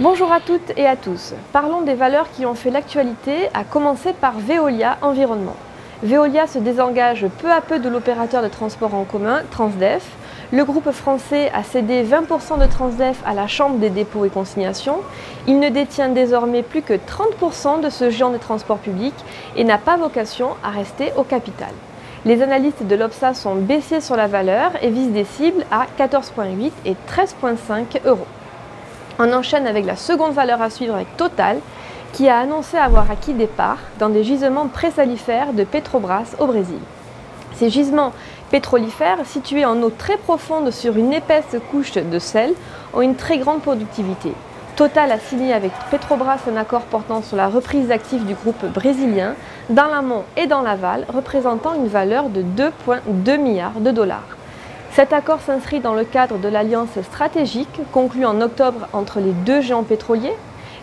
Bonjour à toutes et à tous. Parlons des valeurs qui ont fait l'actualité, à commencer par Veolia Environnement. Veolia se désengage peu à peu de l'opérateur de transport en commun, Transdef. Le groupe français a cédé 20% de Transdef à la Chambre des dépôts et consignations. Il ne détient désormais plus que 30% de ce géant des transports publics et n'a pas vocation à rester au capital. Les analystes de l'OPSA sont baissés sur la valeur et visent des cibles à 14,8 et 13,5 euros. On enchaîne avec la seconde valeur à suivre avec Total, qui a annoncé avoir acquis des parts dans des gisements présalifères de Petrobras au Brésil. Ces gisements pétrolifères, situés en eau très profonde sur une épaisse couche de sel, ont une très grande productivité. Total a signé avec Petrobras un accord portant sur la reprise d'actifs du groupe brésilien dans l'amont et dans l'aval, représentant une valeur de 2,2 milliards de dollars. Cet accord s'inscrit dans le cadre de l'alliance stratégique conclue en octobre entre les deux géants pétroliers.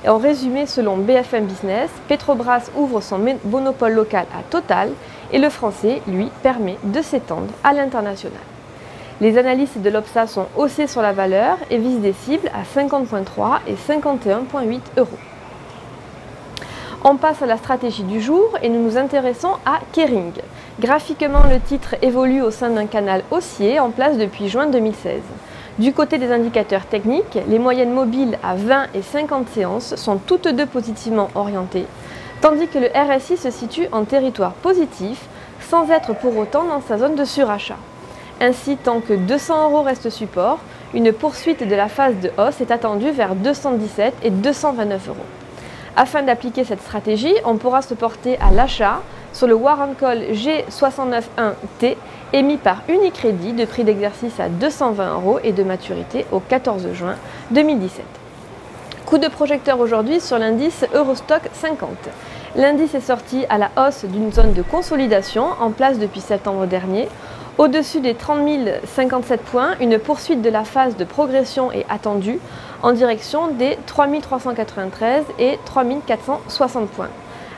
Et en résumé, selon BFM Business, Petrobras ouvre son monopole local à Total et le français, lui, permet de s'étendre à l'international. Les analystes de l'OPSA sont haussés sur la valeur et visent des cibles à 50,3 et 51,8 euros. On passe à la stratégie du jour et nous nous intéressons à Kering. Graphiquement, le titre évolue au sein d'un canal haussier en place depuis juin 2016. Du côté des indicateurs techniques, les moyennes mobiles à 20 et 50 séances sont toutes deux positivement orientées, tandis que le RSI se situe en territoire positif sans être pour autant dans sa zone de surachat. Ainsi, tant que 200 euros reste support, une poursuite de la phase de hausse est attendue vers 217 et 229 euros. Afin d'appliquer cette stratégie, on pourra se porter à l'achat sur le Warren Call G691T émis par Unicredit de prix d'exercice à 220 euros et de maturité au 14 juin 2017. Coup de projecteur aujourd'hui sur l'indice Eurostock 50. L'indice est sorti à la hausse d'une zone de consolidation en place depuis septembre dernier. Au-dessus des 30 057 points, une poursuite de la phase de progression est attendue en direction des 3393 et 3460 points.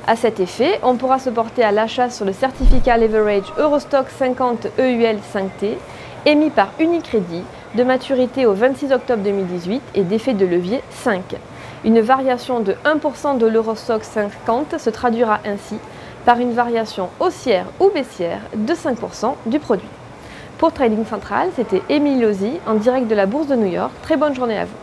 À cet effet, on pourra se porter à l'achat sur le certificat Leverage Eurostock 50 EUL 5T émis par Unicredit de maturité au 26 octobre 2018 et d'effet de levier 5. Une variation de 1% de l'Eurostock 50 se traduira ainsi par une variation haussière ou baissière de 5% du produit. Pour Trading Central, c'était Émilie Lozy en direct de la Bourse de New York. Très bonne journée à vous.